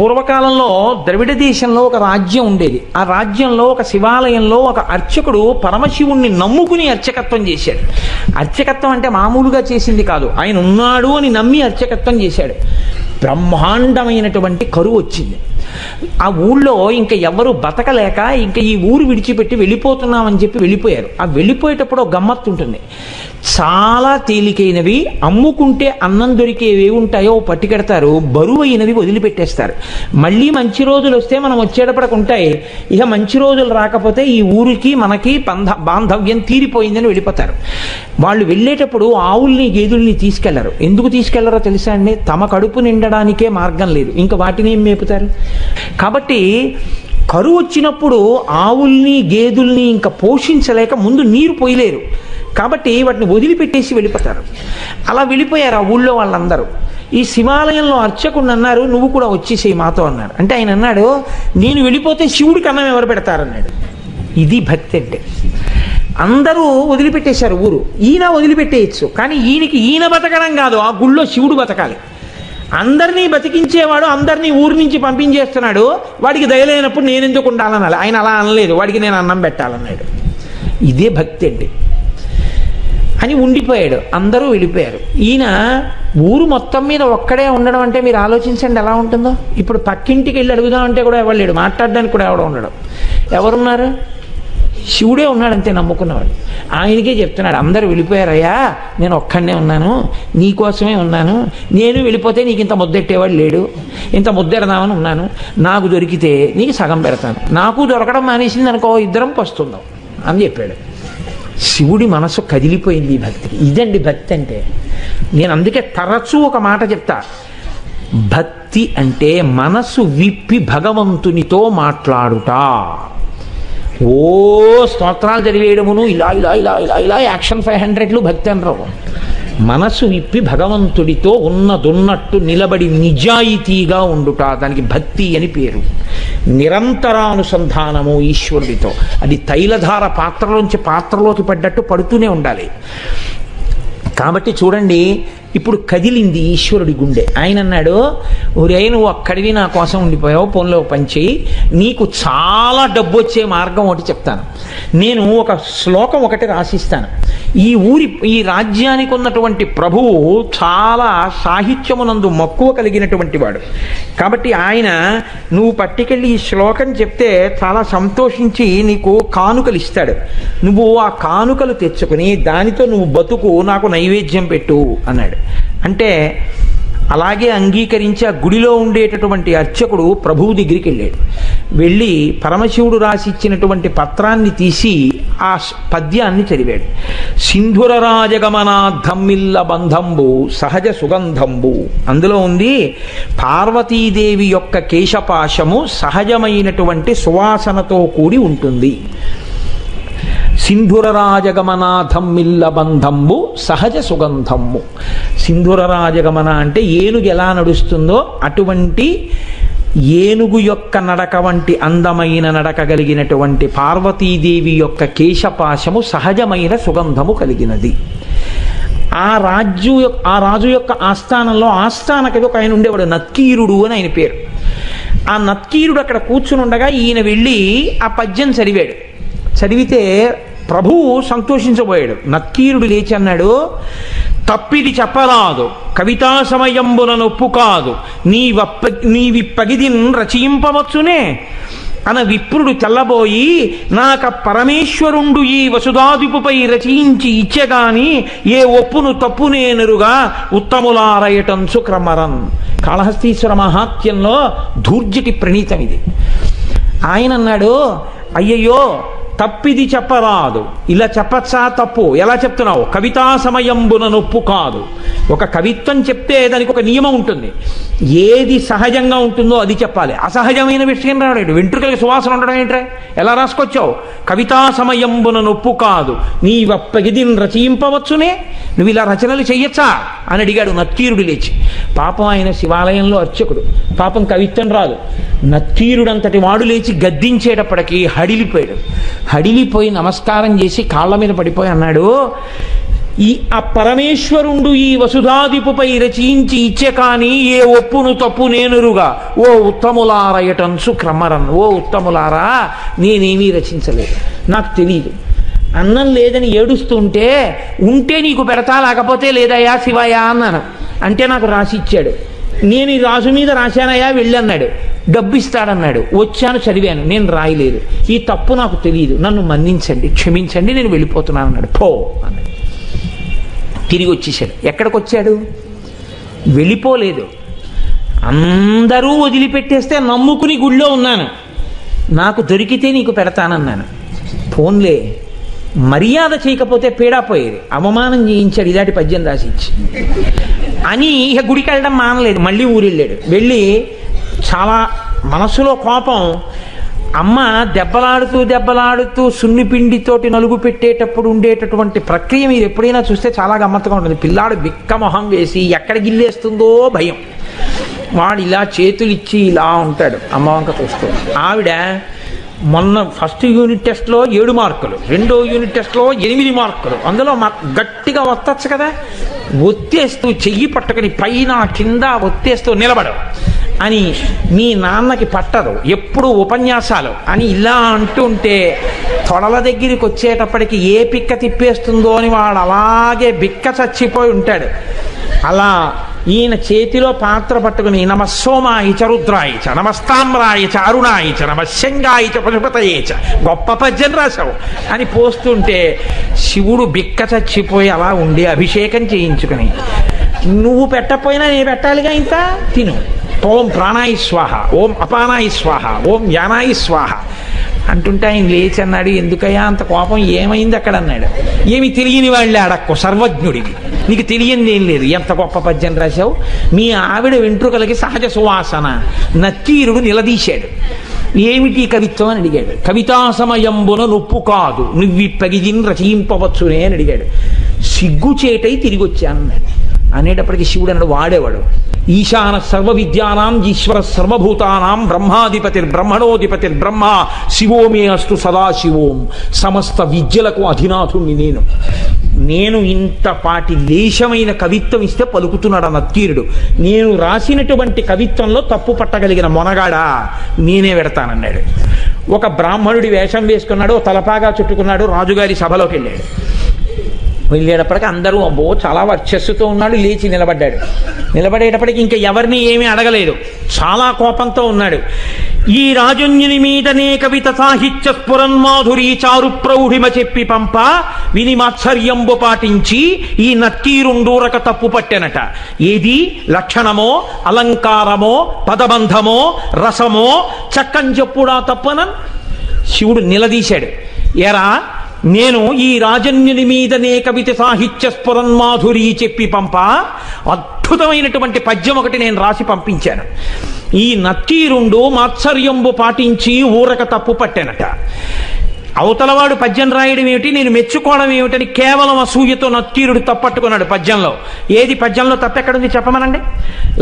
పూర్వకాలంలో ద్రవిడ దేశంలో ఒక రాజ్యం ఉండేది. ఆ రాజ్యంలో ఒక శివాలయంలో ఒక అర్చకుడు పరమశివుణ్ణి నమ్ముకుని అర్చకత్వం చేశాడు. అర్చకత్వం అంటే మామూలుగా చేసింది కాదు. ఆయన ఉన్నాడు అని నమ్మి అర్చకత్వం చేశాడు. బ్రహ్మాండమైనటువంటి కరువు వచ్చింది. ఆ ఊళ్ళో ఇంకా ఎవరు బతకలేక ఇంకా ఈ ఊరు విడిచిపెట్టి వెళ్ళిపోతున్నామని చెప్పి వెళ్ళిపోయారు. ఆ వెళ్ళిపోయేటప్పుడు ఒక గమ్మత్తు ఉంటుంది. చాలా తేలికైనవి అమ్ముకుంటే అన్నం దొరికేవి ఉంటాయో పట్టుకెడతారు బరువైనవి వదిలిపెట్టేస్తారు. మళ్ళీ మంచి రోజులు వస్తే మనం వచ్చేటప్పటికి ఉంటాయి ఇక మంచి రోజులు రాకపోతే ఈ ఊరికి మనకి బంధ బాంధవ్యం తీరిపోయిందని వెళ్ళిపోతారు. వాళ్ళు వెళ్ళేటప్పుడు ఆవుల్ని గేదుల్ని తీసుకెళ్ళరు. ఎందుకు తీసుకెళ్ళరో తెలుసా అండి? తమ కడుపు నిండడానికే మార్గం లేదు. ఇంకా వాటిని ఏం మేపుతారు? కాబట్టి కరువు వచ్చినప్పుడు ఆవుల్ని గేదెల్ని ఇంకా పోషించలేక ముందు నీరు పోయలేరు. కాబట్టి వాటిని వదిలిపెట్టేసి వెళ్ళిపోతారు. అలా వెళ్ళిపోయారు ఆ ఊళ్ళో వాళ్ళందరూ. ఈ శివాలయంలో అర్చకుడు అన్నారు నువ్వు కూడా వచ్చేసేయి మాతో అన్నారు. అంటే ఆయన అన్నాడు నేను వెళ్ళిపోతే శివుడికి అన్నం ఎవరు పెడతారన్నాడు ఇది భక్తి అంటే. అందరూ వదిలిపెట్టేశారు ఊరు. ఈయన వదిలిపెట్టేయచ్చు. కానీ ఈయనకి ఈయన బతకడం కాదు ఆ గుళ్ళో శివుడు బతకాలి. అందరినీ బతికించేవాడు అందరినీ ఊరి నుంచి పంపించేస్తున్నాడు. వాడికి దయలేనప్పుడు నేను ఎందుకు ఉండాలనాలి? ఆయన అలా అనలేదు. వాడికి నేను అన్నం పెట్టాలన్నాడు. ఇదే భక్తి అండి. అని ఉండిపోయాడు. అందరూ వెళ్ళిపోయారు ఈయన ఊరు మొత్తం మీద ఒక్కడే ఉండడం అంటే మీరు ఆలోచించండి ఎలా ఉంటుందో. ఇప్పుడు పక్కింటికి వెళ్ళి అడుగుదామంటే కూడా ఎవరు లేడు. మాట్లాడడానికి కూడా ఎవడు ఉండడం. ఎవరున్నారు? శివుడే ఉన్నాడంతే నమ్ముకున్నవాడు. ఆయనకే చెప్తున్నాడు అందరూ వెళ్ళిపోయారయ్యా నేను ఒక్కడనే ఉన్నాను నీకోసమే ఉన్నాను నేను వెళ్ళిపోతే నీకు ఇంత ముద్దెట్టేవాడు లేడు ఇంత ముద్దెడదామని ఉన్నాను నాకు దొరికితే నీకు సగం పెడతాను నాకు దొరకడం మానేసింది అనుకో ఇద్దరం పస్తుందాం అని చెప్పాడు. శివుడి మనసు కదిలిపోయింది ఈ భక్తికి. ఇదండి భక్తి అంటే. నేను అందుకే తరచూ ఒక మాట చెప్తా. భక్తి అంటే మనసు విప్పి భగవంతునితో మాట్లాడుట. ఓ స్తోత్రాలు చదివేయడమును ఇలా ఇలా ఇలా ఇలా ఇలా యాక్షన్ ఫైవ్ హండ్రెడ్లు భక్తి అనరావు మనసు విప్పి భగవంతుడితో ఉన్నదున్నట్టు నిలబడి నిజాయితీగా ఉండుట దానికి భక్తి అని పేరు. నిరంతరానుసంధానము ఈశ్వరుడితో. అది తైలధార పాత్రలోంచి పాత్రలోకి పడ్డట్టు పడుతూనే ఉండాలి. కాబట్టి చూడండి ఇప్పుడు కదిలింది ఈశ్వరుడి గుండె. ఆయన అన్నాడు ఒరే నువ్వు అక్కడివి నా కోసం ఉండిపోయావు పనిలో పంచి నీకు చాలా డబ్బు వచ్చే మార్గం ఒకటి చెప్తాను. నేను ఒక శ్లోకం ఒకటి రాసిస్తాను. ఈ ఊరి ఈ రాజ్యానికి ఉన్నటువంటి ప్రభువు చాలా సాహిత్యమునందు మక్కువ కలిగినటువంటి వాడు. కాబట్టి ఆయన నువ్వు పట్టుకెళ్ళి ఈ శ్లోకం చెప్తే చాలా సంతోషించి నీకు కానుకలు ఇస్తాడు. నువ్వు ఆ కానుకలు తెచ్చుకుని దానితో నువ్వు బతుకు నాకు నైవేద్యం పెట్టు అన్నాడు. అంటే అలాగే అంగీకరించి ఆ గుడిలో ఉండేటటువంటి అర్చకుడు ప్రభువు దగ్గరికి వెళ్ళాడు. వెళ్ళి పరమశివుడు రాసిచ్చినటువంటి పత్రాన్ని తీసి ఆ పద్యాన్ని చదివాడు. సింధుర రాజగమనార్థమ్మిల్ల బంధంబు సహజ సుగంధంబు. అందులో ఉంది పార్వతీదేవి యొక్క కేశపాశము సహజమైనటువంటి సువాసనతో కూడి ఉంటుంది. సింధుర రాజగమనాథమ్మిల్ల సహజ సుగంధమ్ము సింధుర రాజగమన అంటే ఏనుగు ఎలా నడుస్తుందో అటువంటి ఏనుగు యొక్క నడక వంటి అందమైన నడక కలిగినటువంటి పార్వతీదేవి యొక్క కేశపాశము సహజమైన సుగంధము కలిగినది. ఆ రాజు యొక్క ఆ రాజు యొక్క ఆస్థానంలో ఆస్థానకది ఒక ఆయన ఉండేవాడు నత్కీరుడు అని ఆయన పేరు. ఆ నత్కీరుడు అక్కడ కూర్చుని ఉండగా ఈయన వెళ్ళి ఆ పద్యం చదివాడు. చదివితే ప్రభువు సంతోషించబోయాడు. నక్కీరుడు లేచి అన్నాడు తప్పిది చెప్పరాదు. కవితా సమయంబున నొప్పు కాదు నీ వప్ప నీవిప్పగిదిన్ రచయింపవచ్చునే అన విప్రుడు తెల్లబోయి నాక పరమేశ్వరుండు ఈ వసుధాదిపుపై రచయించి ఇచ్చెగాని ఏ ఒప్పును తప్పునేనరుగా ఉత్తములారయటం క్రమరన్. కాళహస్తీశ్వర మహాత్యంలో ధూర్జటి ప్రణీతం ఇది ఆయన అన్నాడు అయ్యయ్యో తప్పిది చెప్పరాదు. ఇలా చెప్పచ్చా? తప్పు. ఎలా చెప్తున్నావు? కవితా సమయంబున నొప్పు కాదు. ఒక కవిత్వం చెప్తే దానికి ఒక నియమం ఉంటుంది. ఏది సహజంగా ఉంటుందో అది చెప్పాలి. అసహజమైన విషయం రాడు వెంట్రుకలకి సువాసన ఉండడం ఏంట్రే? ఎలా రాసుకొచ్చావు? కవితా సమయంబున నొప్పు కాదు. నీ వప్పగిదిని రచయింపవచ్చునే? నువ్వు ఇలా రచనలు చెయ్యొచ్చా? అని అడిగాడు నత్తీరుడు లేచి. పాపం ఆయన శివాలయంలో అర్చకుడు. పాపం కవిత్వం రాదు. నత్తీరుడంతటి వాడు లేచి గద్దించేటప్పటికీ హడిలిపోయాడు. హడిలిపోయి నమస్కారం చేసి కాళ్ళ మీద పడిపోయి అన్నాడు ఈ ఆ పరమేశ్వరుండు ఈ వసుధాదిపుపై రచించి ఇచ్చే కానీ ఏ ఒప్పును తప్పు నేనురుగా. ఓ ఉత్తములారయటన్సు క్రమరన్ ఓ ఉత్తములారా నేనేమీ రచించలేదు. నాకు తెలియదు అన్నం లేదని ఏడుస్తుంటే ఉంటే నీకు పెడతా లేకపోతే లేదయ్యా శివయ్యా అన్నాను. అంటే నాకు రాసి ఇచ్చాడు. నేను ఈ రాజు మీద రాశానయ్యా వెళ్ళన్నాడు డబ్బు ఇస్తాడన్నాడు వచ్చాను చదివాను నేను రాయలేదు. ఈ తప్పు నాకు తెలియదు. నన్ను మన్నించండి క్షమించండి నేను వెళ్ళిపోతున్నాను అన్నాడు పో అన్నాడు. తిరిగి వచ్చేసాడు ఎక్కడికి వచ్చాడు వెళ్ళిపోలేదు. అందరూ వదిలిపెట్టేస్తే నమ్ముకుని గుళ్ళో ఉన్నాను. నాకు దొరికితే నీకు పెడతానన్నాను. ఫోన్లే. మర్యాద చేయకపోతే పీడా పోయేది. అవమానం చేయించాడు. ఇలాంటి పద్యం రాసిచ్చి అని ఇక గుడికి వెళ్ళడం మానలేదు. మళ్ళీ ఊరెళ్ళాడు. వెళ్ళి చాలా మనసులో కోపం. అమ్మ దెబ్బలాడుతూ దెబ్బలాడుతూ సున్నిపిండితోటి నలుగు పెట్టేటప్పుడు ఉండేటటువంటి ప్రక్రియ మీరు ఎప్పుడైనా చూస్తే చాలా గమ్మత్తుగా ఉంటుంది. పిల్లాడు బిక్కమొహం వేసి ఎక్కడ గిల్లేస్తుందో భయం. వాడు ఇలా చేతులు ఇచ్చి ఇలా ఉంటాడు. అమ్మ వంక చూస్తూ. ఆవిడ మొన్న ఫస్ట్ యూనిట్ టెస్ట్లో ఏడు మార్కులు రెండో యూనిట్ టెస్ట్లో ఎనిమిది మార్కులు. అందులో మా గట్టిగా వస్తచ్చు కదా? ఒత్తేస్తూ చెయ్యి పట్టుకుని పైన కింద ఒత్తేస్తూ నిలబడవు. అని మీ నాన్నకి పట్టదు. ఎప్పుడు ఉపన్యాసాలు. అని ఇలా అంటుంటే తొడల దగ్గరికి వచ్చేటప్పటికి ఏ పిక్క తిప్పేస్తుందో అని వాడు అలాగే బిక్క చచ్చిపోయి ఉంటాడు. అలా ఈయన చేతిలో పాత్ర పట్టుకుని నమస్సోమాయిచ రుద్రాయిచ చ అరుణాయిచ నమశంగాయిచ నమస్తామ్రాయ చ చ గొప్ప పద్యం రాశావు. అని పోస్తుంటే శివుడు బిక్క చచ్చిపోయి అలా ఉండి అభిషేకం చేయించుకుని నువ్వు పెట్టపోయినా నేను పెట్టాలిగా ఇంత? తిను. ఓం ప్రాణాయి స్వాహ ఓం అపానాయి స్వాహ ఓం యానాయి స్వాహ అంటుంటే ఆయన లేచి అన్నాడు ఎందుకయ్యా అంత కోపం? ఏమైంది అక్కడ? అన్నాడు. ఏమి తెలియని వాళ్ళే అడక్కు సర్వజ్ఞుడివి. నీకు తెలియంది ఏం లేదు. ఎంత గొప్ప పద్యం రాశావు? మీ ఆవిడ వెంట్రుకలకి సహజ సువాసన. నత్తీరుడు నిలదీశాడు. ఏమిటి కవిత్వం అని అడిగాడు. కవితా సమయంబున నొప్పు కాదు నువ్వి నువ్విప్పగిజిన్ రచయింపవచ్చునే అని అడిగాడు. సిగ్గుచేటై తిరిగి వచ్చానన్నాడు అనేటప్పటికి శివుడు అన్నాడు వాడేవాడు. ఈశాన సర్వ విద్యానాం ఈశ్వర సర్వభూతానాం బ్రహ్మాధిపతిర్ బ్రహ్మణోధిపతిర్ బ్రహ్మ శివోమే అస్తు సదాశివోం సమస్త విద్యలకు అధినాథుణ్ణి నేను. నేను ఇంతపాటి లేశమైన కవిత్వం ఇస్తే పలుకుతున్నాడు ఆ నత్తీరుడు నేను రాసినటువంటి కవిత్వంలో తప్పు పట్టగలిగిన మొనగాడా? నేనే పెడతానన్నాడు. ఒక బ్రాహ్మణుడి వేషం వేసుకున్నాడు తలపాగా చుట్టుకున్నాడు రాజుగారి సభలోకి వెళ్ళాడు వెళ్ళేటప్పటికి అందరూ అబ్బో చాలా వర్చస్సుతో ఉన్నాడు లేచి నిలబడ్డాడు. నిలబడేటప్పటికి ఇంకా ఎవరిని ఏమీ అడగలేదు. చాలా కోపంతో ఉన్నాడు. ఈ రాజున్యుని మీదనే కవిత సాహిత్య స్ఫురన్మాధురి చారు ప్రౌఢిమ చెప్పి పంప విని మాత్సర్యంబు పాటించి ఈ నత్తీరుండూరక తప్పు పట్టెనట. ఏది? లక్షణమో అలంకారమో పదబంధమో రసమో చక్కని చెప్పుడా తప్పనన్? శివుడు నిలదీశాడు. ఎరా నేను ఈ రాజన్యుని మీదనే కవిత సాహిత్య స్ఫురన్ మాధురి చెప్పి పంప. అద్భుతమైనటువంటి పద్యం ఒకటి నేను రాసి పంపించాను. ఈ నత్తీరుండు మాత్సర్యంబు పాటించి ఊరక తప్పు పట్టానట. అవతలవాడు పద్యం రాయడం ఏమిటి? నేను మెచ్చుకోవడం ఏమిటని కేవలం అసూయతో నత్తీరుడు తప్పట్టుకున్నాడు పద్యంలో. ఏది పద్యంలో తప్పెక్కడుంది చెప్పమనండి?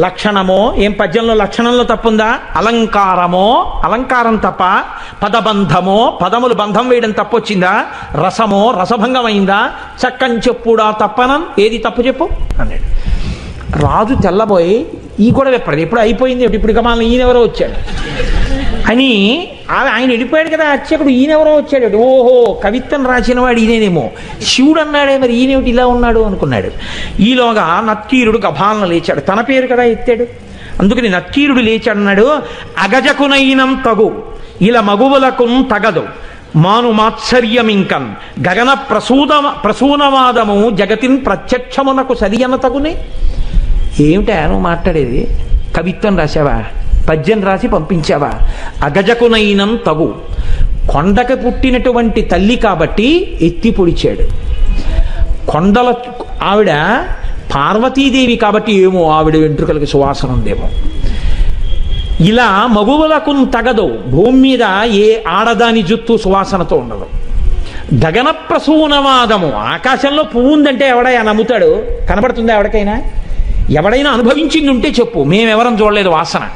లక్షణమో ఏం పద్యంలో లక్షణంలో తప్పుందా? అలంకారమో అలంకారం తప్ప పదబంధమో పదములు బంధం వేయడం తప్పొచ్చిందా? రసమో రసభంగం అయిందా చక్కని చెప్పుడా తప్పనం? ఏది తప్పు చెప్పు? అన్నాడు. రాజు తెల్లబోయి ఈ కూడా విప్పడదు ఎప్పుడు అయిపోయింది? ఇప్పుడు గమాలను ఈయనెవరో వచ్చాడు. అని ఆమె ఆయన వెళ్ళిపోయాడు కదా అర్చకుడు ఈయనెవరో వచ్చాడు. ఓహో కవిత్వం రాసిన వాడు ఈయనేమో శివుడు అన్నాడే మరి ఈయనేమిటి ఇలా ఉన్నాడు? అనుకున్నాడు. ఈలోగా నత్తీరుడు గభాలను లేచాడు. తన పేరు కదా ఎత్తాడు. అందుకని నత్తీరుడు లేచాడు అన్నాడు అగజకునైనం తగు ఇలా మగువులకు తగదు మాను మాత్సర్యమింకన్ గగన ప్రసూద ప్రసూనవాదము జగతిన్ ప్రత్యక్షమునకు సరియన తగునే. ఏమిటా నువ్వు మాట్లాడేది? కవిత్వం రాసావా పద్యం రాసి పంపించావా? అగజకునైనం తగు. కొండకు పుట్టినటువంటి తల్లి కాబట్టి ఎత్తి పొడిచాడు. కొండల ఆవిడ పార్వతీదేవి కాబట్టి ఏమో ఆవిడ వెంట్రుకలకి సువాసన ఉందేమో. ఇలా మగువులకు తగదు. భూమి మీద ఏ ఆడదాని జుత్తు సువాసనతో ఉండదు. గగన ప్రసూనవాదము ఆకాశంలో పువ్వు ఉందంటే ఎవడైనా నమ్ముతాడు? కనబడుతుందా ఎవరికైనా ఎవడైనా అనుభవించింది ఉంటే చెప్పు. మేమెవరం చూడలేదు వాసన.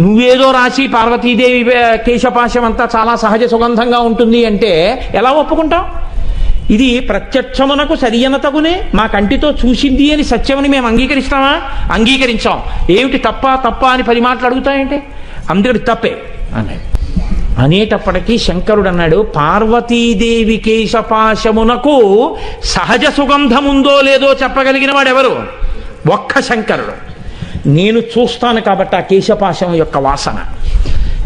నువ్వేదో రాసి పార్వతీదేవి కేశపాశం అంతా చాలా సహజ సుగంధంగా ఉంటుంది అంటే ఎలా ఒప్పుకుంటాం? ఇది ప్రత్యక్షమునకు సరియనతగునే మా కంటితో చూసింది అని సత్యమని మేము అంగీకరిస్తామా? అంగీకరించాం. ఏమిటి తప్ప తప్ప అని పది మాటలు అడుగుతాయంటే? అందుకని తప్పే అన్నాడు. అనేటప్పటికీ శంకరుడు అన్నాడు పార్వతీదేవి కేశపాశమునకు సహజ సుగంధముందో లేదో చెప్పగలిగిన వాడు ఎవరు ఒక్క శంకరుడు. నేను చూస్తాను కాబట్టి ఆ కేశపాశం యొక్క వాసన.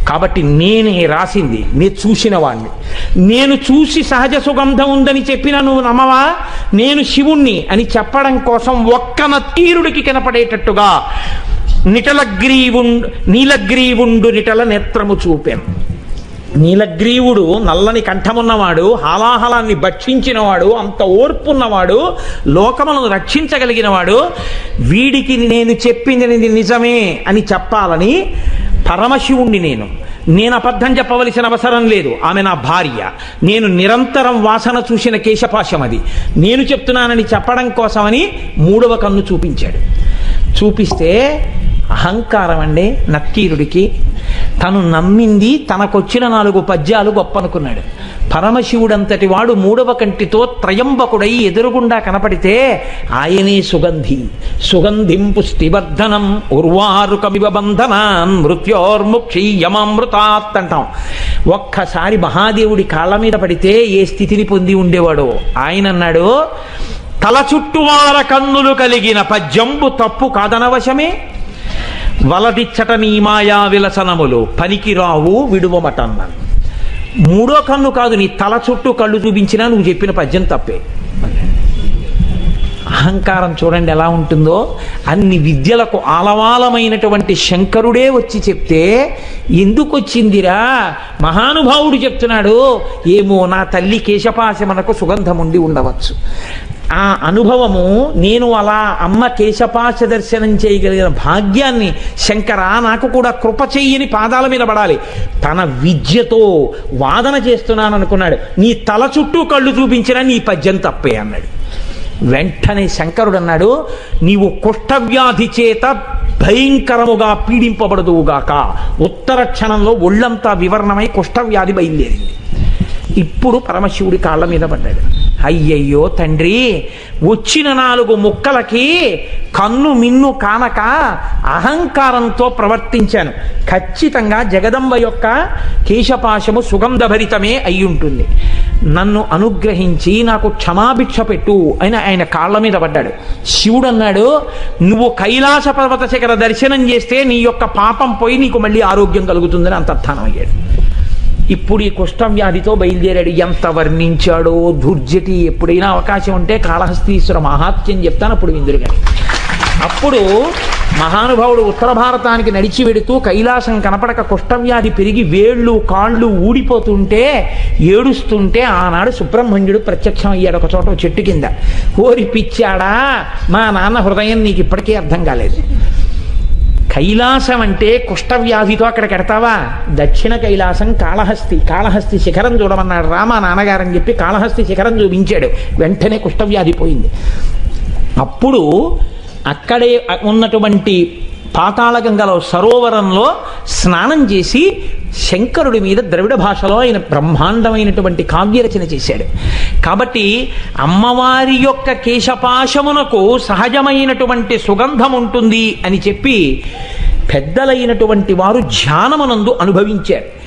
కాబట్టి నేనే రాసింది నీ చూసిన వాడిని నేను చూసి సహజ సుగంధం ఉందని చెప్పిన నువ్వు నమ్మవా? నేను శివుణ్ణి అని చెప్పడం కోసం ఒక్క నత్తీరుడికి కనపడేటట్టుగా నిటలగ్రీవుండు నీలగ్రీవుండు నిటల నేత్రము చూపాను నీలగ్రీవుడు నల్లని కంఠమున్నవాడు హాలాహలాన్ని భక్షించినవాడు అంత ఓర్పున్నవాడు లోకములను రక్షించగలిగినవాడు వీడికి నేను చెప్పింది నిజమే అని చెప్పాలని పరమశివుణ్ణి నేను. నేను అబద్ధం చెప్పవలసిన అవసరం లేదు. ఆమె నా భార్య. నేను నిరంతరం వాసన చూసిన కేశపాశం అది. నేను చెప్తున్నానని చెప్పడం కోసమని మూడవ కన్ను చూపించాడు. చూపిస్తే అహంకారం అండి నక్కీరుడికి తను నమ్మింది తనకొచ్చిన నాలుగు పద్యాలు గొప్ప అనుకున్నాడు పరమశివుడంతటి వాడు మూడవ కంటితో త్రయంబకుడై ఎదురుగుండా కనపడితే ఆయనే సుగంధి. సుగంధిం పుష్టివర్ధనం ఉర్వారుకమివ బంధనాన్ మృత్యోర్ముక్షీయమామృతాత్ అంటాం ఒక్కసారి మహాదేవుడి కాళ్ళ మీద పడితే ఏ స్థితిని పొంది ఉండేవాడో? ఆయన అన్నాడు తల చుట్టువార కన్నులు కలిగిన పద్యంబు తప్పు కాదనవశమే. వలదిచ్చట నీ మాయా విలసనములు పనికిరావు విడువమటన్నాను. మూడో కన్ను కాదు నీ తల చుట్టూ కళ్ళు చూపించినా నువ్వు చెప్పిన పద్యం తప్పే. అహంకారం చూడండి ఎలా ఉంటుందో. అన్ని విద్యలకు ఆలవాలమైనటువంటి శంకరుడే వచ్చి చెప్తే ఎందుకు వచ్చిందిరా మహానుభావుడు చెప్తున్నాడు ఏమో నా తల్లి కేశపాశమనకు సుగంధం ఉండి ఉండవచ్చు. ఆ అనుభవము నేను అలా అమ్మ కేశపాశ దర్శనం చేయగలిగిన భాగ్యాన్ని శంకర నాకు కూడా కృప చెయ్యని పాదాల మీద పడాలి. తన విద్యతో వాదన చేస్తున్నాను అనుకున్నాడు నీ తల చుట్టూ కళ్ళు చూపించినా నీ పద్యం తప్పే అన్నాడు. వెంటనే శంకరుడు అన్నాడు నీవు కుష్ఠవ్యాధి చేత భయంకరముగా పీడింపబడదువుగాక. ఉత్తర క్షణంలో ఒళ్ళంతా వివరణమై కుష్ఠవ్యాధి బయలుదేరింది. ఇప్పుడు పరమశివుడి కాళ్ళ మీద పడ్డాడు. అయ్యయ్యో తండ్రి వచ్చిన నాలుగు ముక్కలకి కన్ను మిన్ను కానక అహంకారంతో ప్రవర్తించాను. ఖచ్చితంగా జగదంబ యొక్క కేశపాశము సుగంధభరితమే అయి ఉంటుంది నన్ను అనుగ్రహించి నాకు క్షమాభిక్ష పెట్టు అని ఆయన కాళ్ళ మీద పడ్డాడు. శివుడు అన్నాడు నువ్వు కైలాస పర్వత శిఖర దర్శనం చేస్తే నీ యొక్క పాపం పోయి నీకు మళ్ళీ ఆరోగ్యం కలుగుతుందని అంతర్థానం అయ్యాడు ఇప్పుడు ఈ కుష్ఠం వ్యాధితో బయలుదేరాడు. ఎంత వర్ణించాడో దుర్జటి. ఎప్పుడైనా అవకాశం ఉంటే కాళహస్తీశ్వర మహాత్యం చెప్తాను. అప్పుడు విందురు కానీ అప్పుడు మహానుభావుడు ఉత్తర భారతానికి నడిచి వెడుతూ కైలాసం కనపడక కుష్ఠవ్యాధి పెరిగి వేళ్ళు కాళ్ళు ఊడిపోతుంటే ఏడుస్తుంటే ఆనాడు సుబ్రహ్మణ్యుడు ప్రత్యక్షం అయ్యాడు ఒక చోట చెట్టు కింద. ఓరి పిచ్చాడా మా నాన్న హృదయం నీకు ఇప్పటికీ అర్థం కాలేదు. కైలాసం అంటే కుష్ఠవ్యాధితో అక్కడ కడతావా? దక్షిణ కైలాసం కాళహస్తి. కాళహస్తి శిఖరం చూడమన్నాడు రామా నాన్నగారని చెప్పి కాళహస్తి శిఖరం చూపించాడు. వెంటనే కుష్ఠవ్యాధి పోయింది. అప్పుడు అక్కడే ఉన్నటువంటి పాతాళగంగలో సరోవరంలో స్నానం చేసి శంకరుడి మీద ద్రవిడ భాషలో ఆయన బ్రహ్మాండమైనటువంటి కావ్యరచన చేశాడు. కాబట్టి అమ్మవారి యొక్క కేశపాశమునకు సహజమైనటువంటి సుగంధం ఉంటుంది అని చెప్పి పెద్దలైనటువంటి వారు ధ్యానమునందు అనుభవించారు.